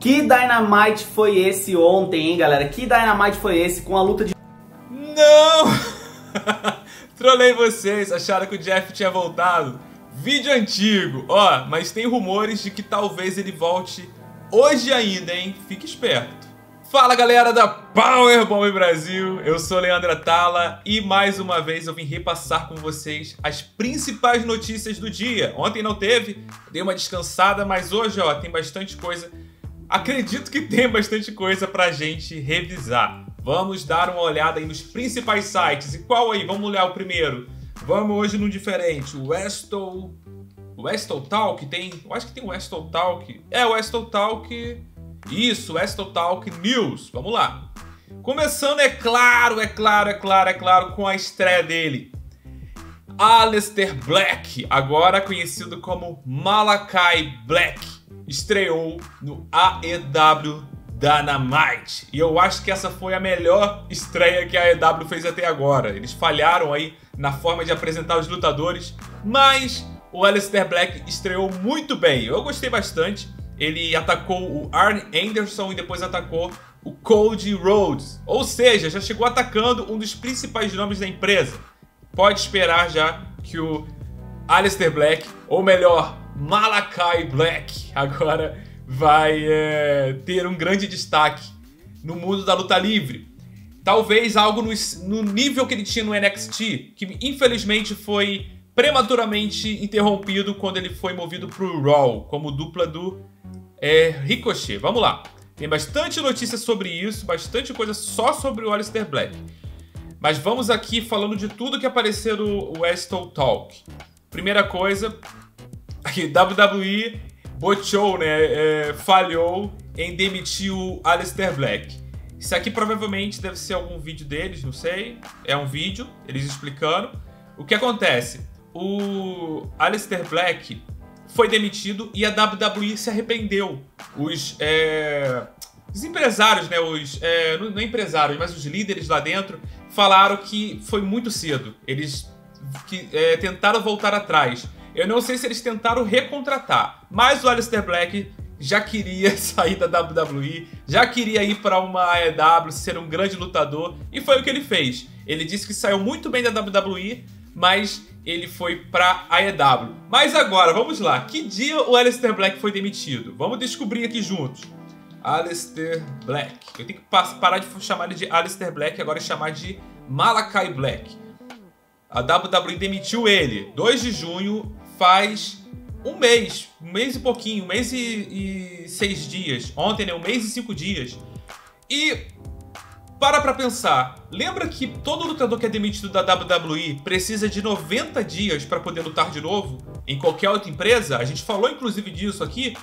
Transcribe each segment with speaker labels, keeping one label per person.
Speaker 1: Que Dynamite foi esse ontem, hein, galera? Que Dynamite foi esse com a luta de...
Speaker 2: Não! Trolei vocês, acharam que o Jeff tinha voltado. Vídeo antigo, ó, mas tem rumores de que talvez ele volte hoje ainda, hein? Fique esperto. Fala galera da Powerbomb Brasil, eu sou Leandra Tala e mais uma vez eu vim repassar com vocês as principais notícias do dia. Ontem não teve, dei uma descansada, mas hoje ó, tem bastante coisa acredito que tem bastante coisa pra gente revisar. Vamos dar uma olhada aí nos principais sites. E qual aí? Vamos olhar o primeiro. Vamos hoje no diferente. O Westall... Westall Talk tem... Eu acho que tem Westall Talk. É, Westall Talk... Isso, Westall Talk News. Vamos lá. Começando, é claro, é claro, é claro, é claro, com a estreia dele. Aleister Black, agora conhecido como Malakai Black estreou no AEW Dynamite. E eu acho que essa foi a melhor estreia que a AEW fez até agora. Eles falharam aí na forma de apresentar os lutadores, mas o Aleister Black estreou muito bem. Eu gostei bastante. Ele atacou o Arn Anderson e depois atacou o Cody Rhodes. Ou seja, já chegou atacando um dos principais nomes da empresa. Pode esperar já que o Aleister Black, ou melhor, Malakai Black agora vai é, ter um grande destaque no mundo da luta livre. Talvez algo no, no, nível que ele tinha no NXT, que infelizmente foi prematuramente interrompido quando ele foi movido para o Raw, como dupla do é, Ricochet. Vamos lá. Tem bastante notícia sobre isso, bastante coisa só sobre o Aleister Black. Mas vamos aqui falando de tudo que apareceu no Westall Talk. Primeira coisa, Aqui, WWE bochou, né? É, falhou em demitir o Aleister Black. Isso aqui provavelmente deve ser algum vídeo deles, não sei. É um vídeo, eles explicando. O que acontece? O Aleister Black foi demitido e a WWE se arrependeu. Os, é, os empresários, né? Os, é, não, não empresários, mas os líderes lá dentro falaram que foi muito cedo. Eles que, é, tentaram voltar atrás. Eu não sei se eles tentaram recontratar, mas o Aleister Black já queria sair da WWE, já queria ir para uma AEW, ser um grande lutador, e foi o que ele fez. Ele disse que saiu muito bem da WWE, mas ele foi para a AEW. Mas agora, vamos lá. Que dia o Aleister Black foi demitido? Vamos descobrir aqui juntos. Aleister Black. Eu tenho que parar de chamar ele de Aleister Black agora chamar de Malakai Black. A WWE demitiu ele 2 de junho faz um mês, um mês e pouquinho, um mês e, e seis dias. Ontem, né? Um mês e cinco dias. E para pra pensar. Lembra que todo lutador que é demitido da WWE precisa de 90 dias para poder lutar de novo em qualquer outra empresa? A gente falou inclusive disso aqui.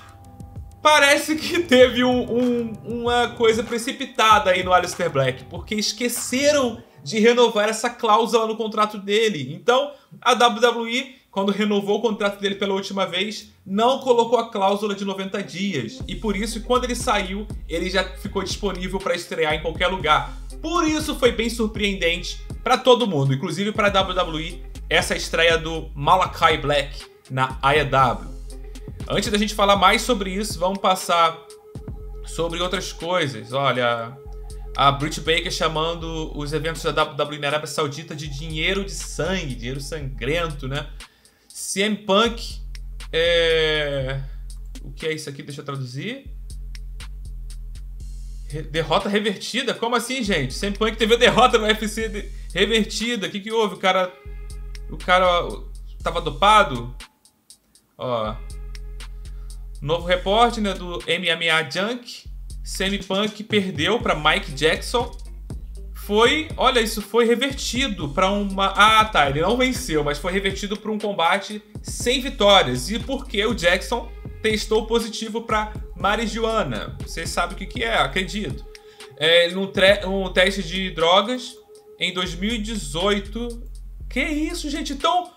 Speaker 2: Parece que teve um, um, uma coisa precipitada aí no Aleister Black, porque esqueceram de renovar essa cláusula no contrato dele. Então, a WWE quando renovou o contrato dele pela última vez, não colocou a cláusula de 90 dias. E por isso, quando ele saiu, ele já ficou disponível para estrear em qualquer lugar. Por isso foi bem surpreendente para todo mundo, inclusive para a WWE, essa estreia do Malakai Black na AEW. Antes da gente falar mais sobre isso, vamos passar sobre outras coisas. Olha, a Britt Baker chamando os eventos da WWE na Arábia Saudita de dinheiro de sangue, dinheiro sangrento, né? CM Punk é... O que é isso aqui? Deixa eu traduzir. Derrota revertida? Como assim, gente? CM Punk teve derrota no UFC de... revertida. O que, que houve? O cara. O cara tava dopado? Ó. Novo reporte né, do MMA Junk. CM Punk perdeu para Mike Jackson foi, olha, isso foi revertido para uma. Ah, tá, ele não venceu, mas foi revertido para um combate sem vitórias. E porque o Jackson testou positivo para marijuana. Vocês sabem o que, que é, acredito. É, num, um teste de drogas em 2018. Que isso, gente? Então.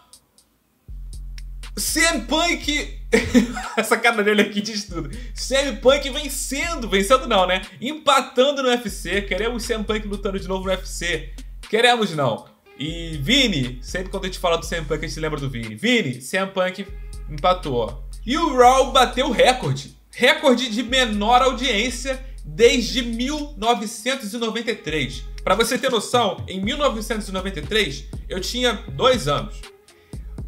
Speaker 2: CM Punk Essa cara dele aqui diz tudo. CM Punk vencendo, vencendo não, né? Empatando no UFC. Queremos CM Punk lutando de novo no UFC. Queremos não. E Vini, sempre quando a gente fala do CM Punk, a gente lembra do Vini. Vini, CM Punk empatou. E o Raw bateu recorde. recorde de menor audiência desde 1993. Para você ter noção, em 1993 eu tinha dois anos.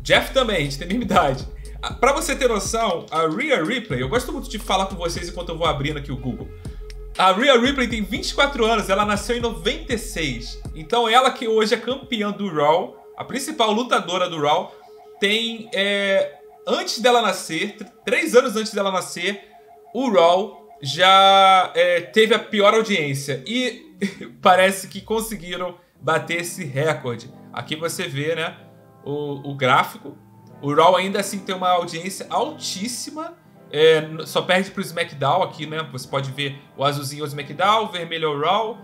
Speaker 2: Jeff também, a gente tem a mesma idade. Ah, Para você ter noção, a Rhea Ripley, eu gosto muito de falar com vocês enquanto eu vou abrindo aqui o Google. A Rhea Ripley tem 24 anos, ela nasceu em 96. Então ela que hoje é campeã do Raw, a principal lutadora do Raw, tem é, antes dela nascer, três anos antes dela nascer, o Raw já é, teve a pior audiência e parece que conseguiram bater esse recorde. Aqui você vê, né, o, o gráfico. O Raw ainda assim tem uma audiência altíssima. É, só perde pro SmackDown aqui, né? Você pode ver o azulzinho é o SmackDown, o vermelho é o Raw,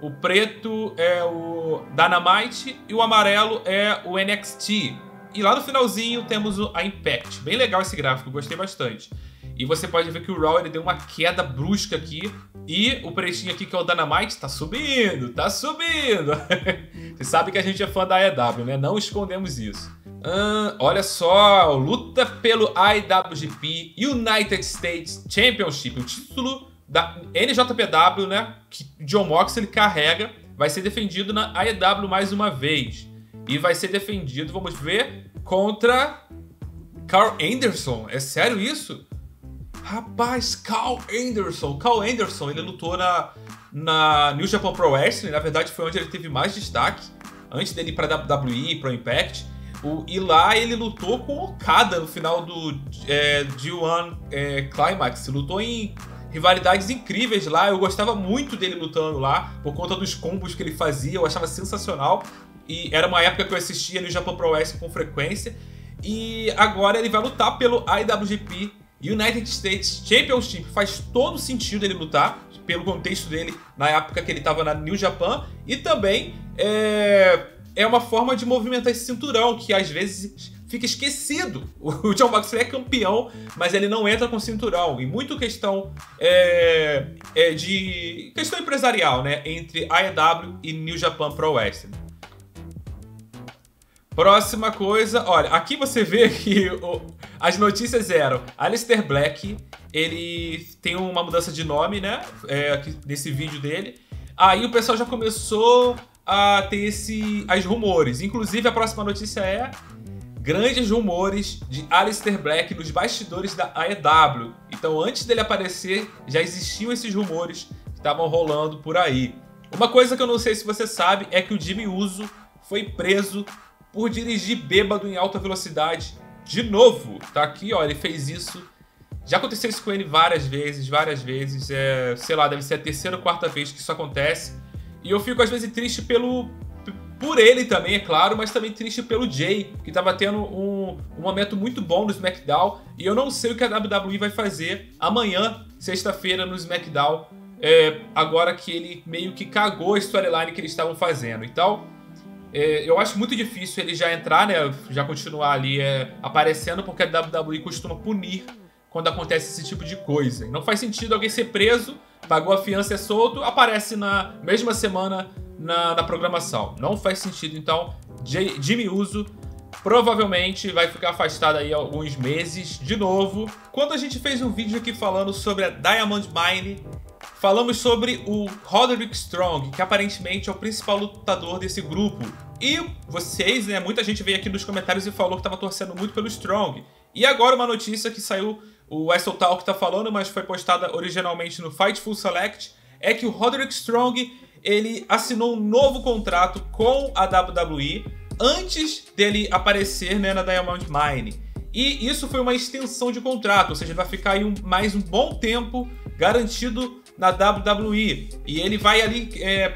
Speaker 2: o preto é o Dynamite e o amarelo é o NXT. E lá no finalzinho temos a Impact. Bem legal esse gráfico, gostei bastante. E você pode ver que o Raw ele deu uma queda brusca aqui. E o pretinho aqui, que é o Dynamite, tá subindo, tá subindo. você sabe que a gente é fã da EW, né? Não escondemos isso. Hum, olha só, luta pelo IWGP United States Championship, o título da NJPW, né? Que John Moxley carrega, vai ser defendido na AEW mais uma vez. E vai ser defendido, vamos ver, contra Carl Anderson. É sério isso? Rapaz, Carl Anderson. Carl Anderson, ele lutou na, na New Japan Pro Wrestling. Na verdade, foi onde ele teve mais destaque. Antes dele ir pra WWE, pro Impact. O, e lá ele lutou com Okada no final do é, G1 é, Climax. Lutou em rivalidades incríveis lá. Eu gostava muito dele lutando lá, por conta dos combos que ele fazia. Eu achava sensacional. E era uma época que eu assistia no Japan Pro Wrestling com frequência. E agora ele vai lutar pelo IWGP United States Championship. Faz todo sentido ele lutar, pelo contexto dele na época que ele estava na New Japan. E também é, é uma forma de movimentar esse cinturão, que às vezes fica esquecido. O John Moxley é campeão, mas ele não entra com cinturão. E muito questão é, é de questão empresarial, né, entre AEW e New Japan Pro Wrestling. Próxima coisa, olha, aqui você vê que o, as notícias eram Alistair Black, ele tem uma mudança de nome, né? É, aqui, nesse vídeo dele. Aí o pessoal já começou a ter esse, as rumores. Inclusive, a próxima notícia é grandes rumores de Alistair Black nos bastidores da AEW. Então, antes dele aparecer, já existiam esses rumores que estavam rolando por aí. Uma coisa que eu não sei se você sabe é que o Jimmy Uso foi preso por dirigir bêbado em alta velocidade de novo. Tá aqui, ó, ele fez isso. Já aconteceu isso com ele várias vezes, várias vezes. É, sei lá, deve ser a terceira ou quarta vez que isso acontece. E eu fico às vezes triste pelo por ele também, é claro, mas também triste pelo Jay, que tava tendo um, um momento muito bom no SmackDown. E eu não sei o que a WWE vai fazer amanhã, sexta-feira, no SmackDown. É, agora que ele meio que cagou a storyline que eles estavam fazendo. Então, é, eu acho muito difícil ele já entrar, né? Já continuar ali é, aparecendo, porque a WWE costuma punir quando acontece esse tipo de coisa. Não faz sentido alguém ser preso, pagou a fiança, é solto, aparece na mesma semana na, na programação. Não faz sentido. Então, Jimmy Uso provavelmente vai ficar afastado aí alguns meses de novo. Quando a gente fez um vídeo aqui falando sobre a Diamond Mine, falamos sobre o Roderick Strong, que aparentemente é o principal lutador desse grupo. E vocês, né, muita gente veio aqui nos comentários e falou que estava torcendo muito pelo Strong. E agora uma notícia que saiu, o Wrestle Talk tá falando, mas foi postada originalmente no Fightful Select, é que o Roderick Strong, ele assinou um novo contrato com a WWE antes dele aparecer né, na Diamond Mine. E isso foi uma extensão de contrato, ou seja, ele vai ficar aí um, mais um bom tempo garantido na WWE. E ele vai ali, é,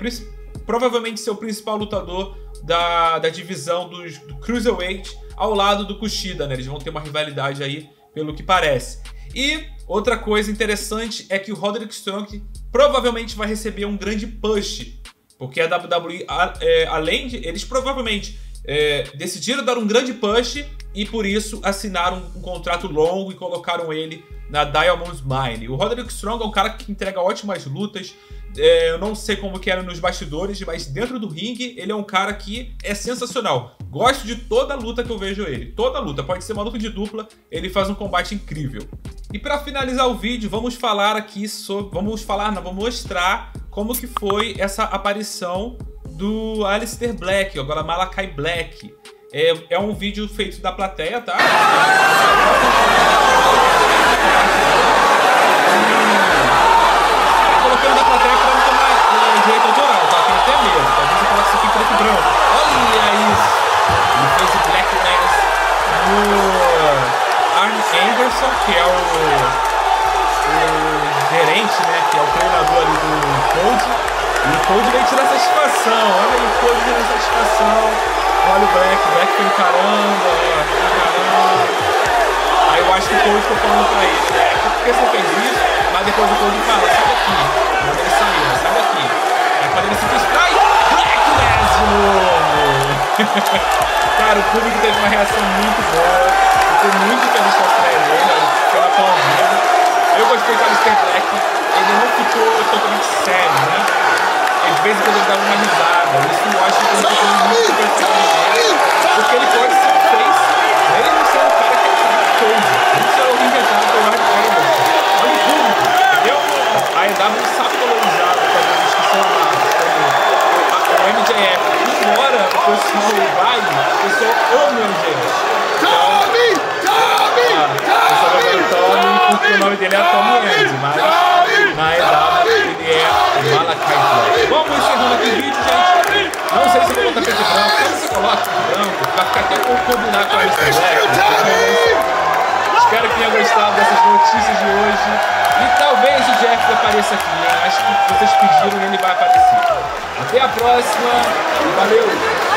Speaker 2: provavelmente, ser o principal lutador da, da divisão dos, do Cruiserweight ao lado do Kushida, né? Eles vão ter uma rivalidade aí, pelo que parece. E outra coisa interessante é que o Roderick Strong provavelmente vai receber um grande push, porque a WWE, é, além de. Eles provavelmente é, decidiram dar um grande push e por isso assinaram um contrato longo e colocaram ele na Diamond Mine. O Roderick Strong é um cara que entrega ótimas lutas. É, eu não sei como que era nos bastidores, mas dentro do ringue ele é um cara que é sensacional. Gosto de toda luta que eu vejo ele. Toda luta, pode ser uma luta de dupla, ele faz um combate incrível. E para finalizar o vídeo, vamos falar aqui sobre, vamos falar, não, vamos mostrar como que foi essa aparição do Alistair Black, agora Malakai Black. É, é um vídeo feito da plateia, tá? Colocando da plateia pra não tomar é, direito autoral, tá? Tem até medo. Talvez eu coloque isso aqui em branco. Olha isso! Ele fez o Black Mass no Arn Anderson, que é o, gerente, né? Que é o treinador ali do Cold. E o Cold veio tirar satisfação. Olha aí, o Cold tirando satisfação. Olha o Black, o Black foi encarando, ó, encarando. Eu acho que o Cold ficou falando pra ele? Por que você fez isso? Mas depois o Cold fala, sai daqui. Manda ele sair, né? sai daqui. Aí quando ele se distrai, Black novo. Cara, o público teve uma reação muito boa. Ficou muito feliz com a estreia dele, foi aplaudido. Eu gostei do Alistair Black. Ele não ficou totalmente sério, né? Ele, de vez em quando ele dava uma risada. Isso eu acho que E branco, vai ficar até com combinar com a Mr. Black. Espero que tenha gostado dessas notícias de hoje. E talvez o Jeff apareça aqui, hein? Acho que vocês pediram e ele vai aparecer. Até a próxima. Valeu!